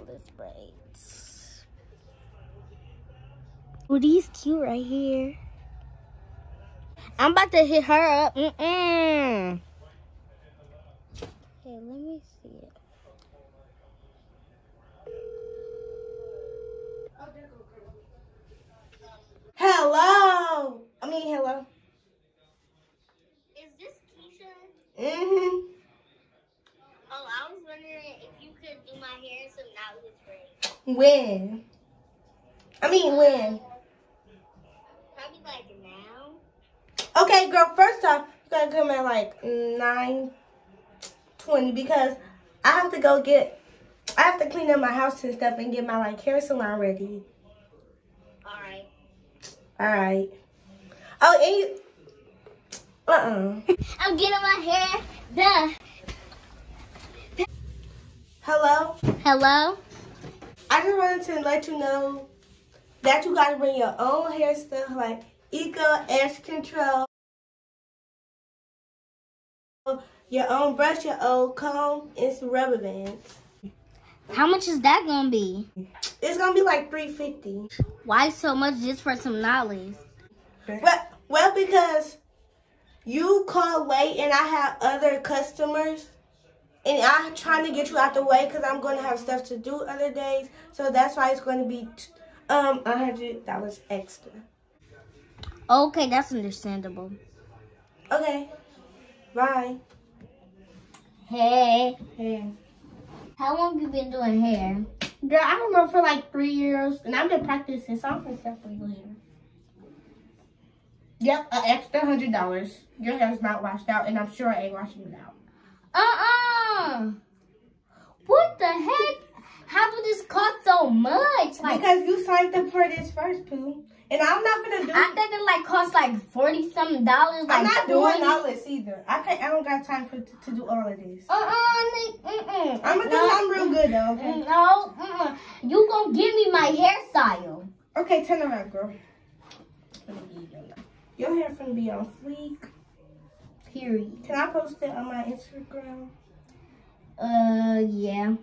knotless braids. Oh, these cute right here. I'm about to hit her up. Mm-mm. Hey, let me see it. Hello. I mean, hello. Is this Keisha? Mm-hmm. Oh, I was wondering if you could do my hair in some knotless braids. When? I mean, when? Probably like now. Okay, girl, first off, you gotta come at like 9 20 because I have to go get, I have to clean up my house and stuff and get my like hair salon ready. All right. All right. Oh, and you, uh-uh. I'm getting my hair done. Hello? Hello? I just wanted to let you know that you gotta bring your own hair stuff like Eco Edge Control, your own brush, your own comb, and some rubber bands. How much is that gonna be? It's gonna be like 350 Why so much just for some knowledge? Well, well, because you called late and I have other customers. And I'm trying to get you out the way because I'm going to have stuff to do other days. So that's why it's going to be um $100 extra. Okay, that's understandable. Okay. Bye. Hey, Hey. how long you been doing hair? Girl, I don't know for like three years. And I've been practicing, so I'm going to start for later. Yep, an extra $100. Your hair's not washed out, and I'm sure I ain't washing it out. Uh-uh. What the heck? How do this cost so much? Like, Because you signed up for this first, Pooh. And I'm not going to do I think it like cost like forty something dollars. Like I'm not 20. doing all this either. I can't. I don't got time for to, to do all of this. Uh-uh, Mm-mm. I'm gonna do No. something real good though. Okay. Mm, no, mm-mm. you gonna give me my hairstyle. Okay, turn around, girl. Your hair finna be on fleek. Period. Can I post it on my Instagram? Uh, yeah.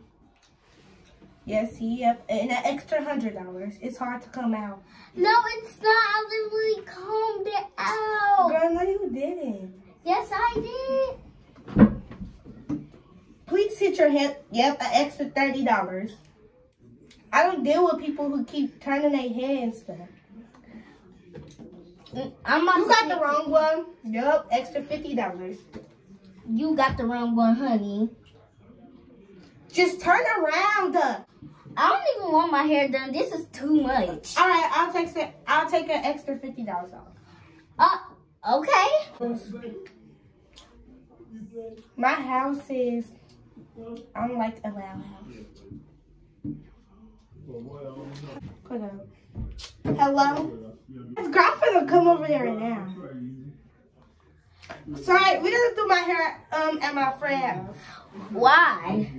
Yes, yep. And an extra hundred dollars. It's hard to come out. No, it's not. I literally combed it out. Girl, no, you didn't. Yes, I did. Please hit your head. Yep, an extra thirty dollars. I don't deal with people who keep turning their head and stuff. Mm, I'm about You got the wrong one. Yup, extra fifty dollars. You got the wrong one, honey. Just turn around. I don't even want my hair done. This is too much. All right, I'll take it. I'll take an extra fifty dollars off. Uh, okay. My house is. I don't like a loud house. Hello. This girl finna come over there now. Sorry, we gonna do my hair um at my friend's Why?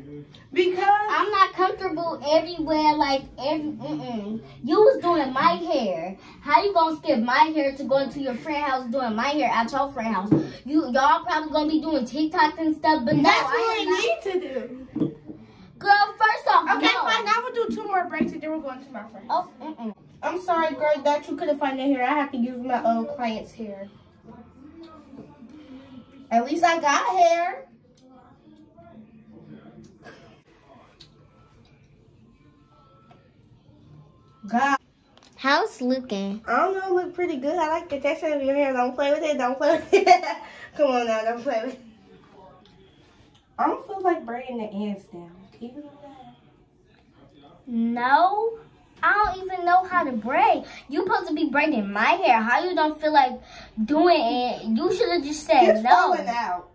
Because I'm not comfortable everywhere. Like every, mm-mm. you was doing my hair. How you gonna skip my hair to go into your friend house doing my hair at your friend house? You y'all probably gonna be doing TikTok and stuff, but no, that's I what we not. need to do. Girl, first off, Okay, no. fine. Now we'll do two more breaks and then we're going to my friend. Oh, mm-mm. I'm sorry, girl, that you couldn't find the hair. I have to use my own client's hair. At least I got hair. God, How's looking? I don't know, look pretty good. I like the texture of your hair. Don't play with it. Don't play with it. Come on now, don't play with it. I don't feel like braiding the ends down. Can you do that? No. I don't even know how to braid. You supposed to be braiding my hair. How you don't feel like doing it? You should have just said It's no. falling out.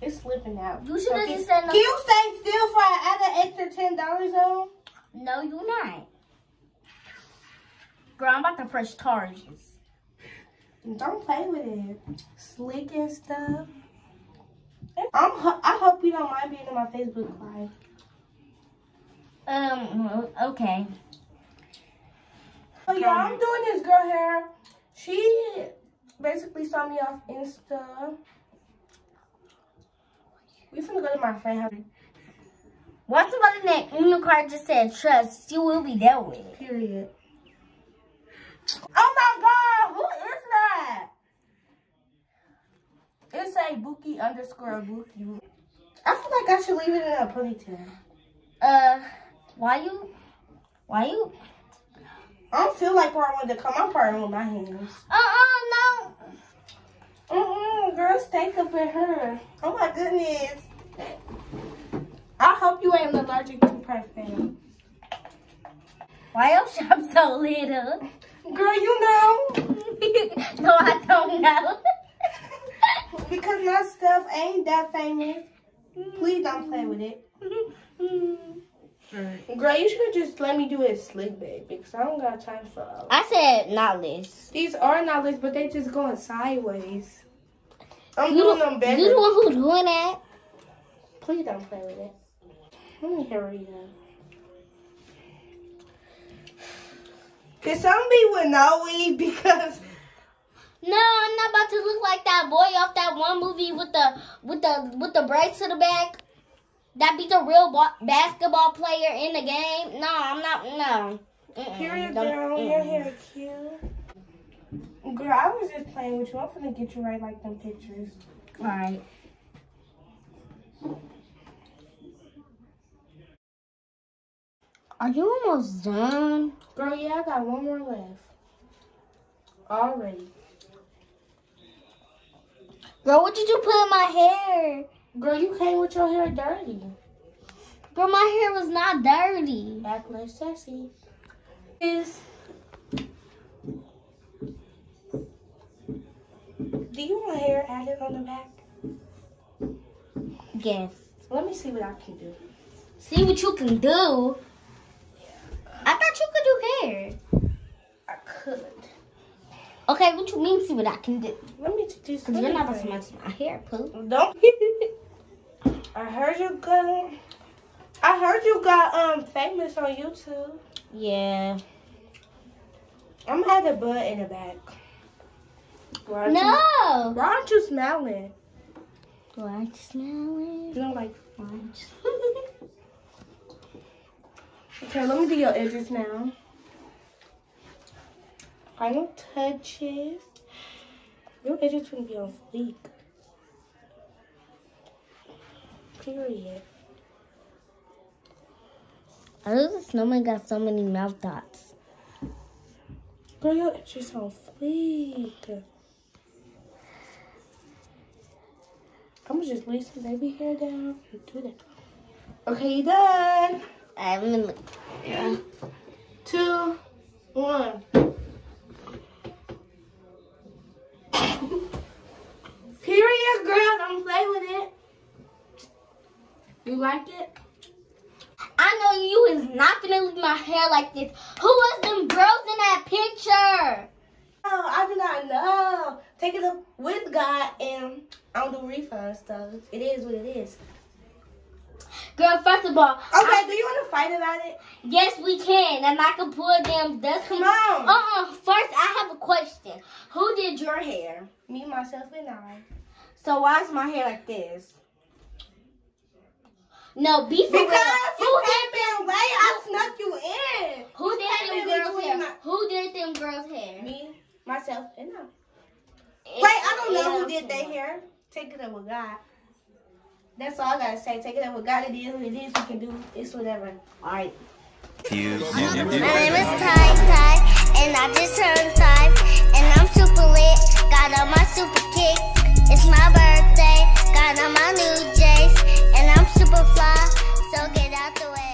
It's slipping out. You should have Okay. just said no. Can you stay still for I add an extra ten dollars on? No, you not. Girl, I'm about to press charges. Don't play with it. Slick and stuff. I'm. I hope you don't mind being in my Facebook live. Um, okay. So yeah, I'm doing this girl hair. She basically saw me off Insta. We finna go to my friend house. Once somebody named Uno card just said trust, you will be dealt with. Period. Oh my god, who is that? It's a Bookie underscore Bookie. I feel like I should leave it in a ponytail. Uh, why you? Why you? I don't feel like I want to come up part with my hands. Uh-uh, no. Mm-mm, girl, stay up in her. Oh my goodness. I hope you ain't allergic to perfume. Why your shop so little? Girl, you know. no, I don't know. because my stuff ain't that famous. Please don't play with it. Girl, you should just let me do it slick back because I don't got time for all. I said not knotless. These are not knotless, but they just going sideways. I'm you doing them better. You the one who doing that? Please don't play with it. Let me hurry up. Can some people know we because no, I'm not about to look like that boy off that one movie with the with the with the braids to the back. That be the real basketball player in the game. No, I'm not. No. Period, girl. Your hair cute. Girl, I was just playing with you. I'm gonna get you right like them pictures. All right. Are you almost done? Girl, yeah, I got one more left. Already. Girl, what did you put in my hair? Girl, you came with your hair dirty. Girl, my hair was not dirty. Act less sexy. Is Do you want hair added on the back? Yes. Let me see what I can do. See what you can do? You could do hair. I could. Okay, what you mean see what I can do? Let me do Because you're not about to mess my hair, Pooh. Don't. I heard you got. I heard you got um famous on YouTube. Yeah. I'm have the butt in the back. Why no. You, why aren't you smiling? Why aren't you smiling? No, like why you? okay, let me do your edges now. Final touches. Your edges gonna be on fleek. Period. I know the snowman got so many mouth dots. Girl, your edges on fleek. I'm just lay some baby hair down and do that. Okay, you done. I'm gonna look. Yeah. Two, one. Period, girl. Don't play with it. You like it? I know you is not gonna leave my hair like this. Who was them girls in that picture? Oh, I do not know. Take it up with God and I don't do refunds, so it is what it is. Girl, first of all. Oh, okay, I, do you want to fight about it? Yes, we can. And I can pull them dusty. Come on. Uh-uh. First, I have a question. Who did your hair? Me, myself, and I. So why is my hair like this? No, be for because real. Who did them? Way I snuck you in. Who did them girls' hair? My... Who did them girls' hair? Me, myself, and I. Wait, I don't know who did their hair. Take it up with God. That's all I gotta say. Take it up with God. It is what it is. We can do it's whatever. All right. My name is Ty Ty, and I just turned five, and I'm super lit. Got on my super kick. It's my birthday. Got on my new J's, and I'm super fly. So get out the way.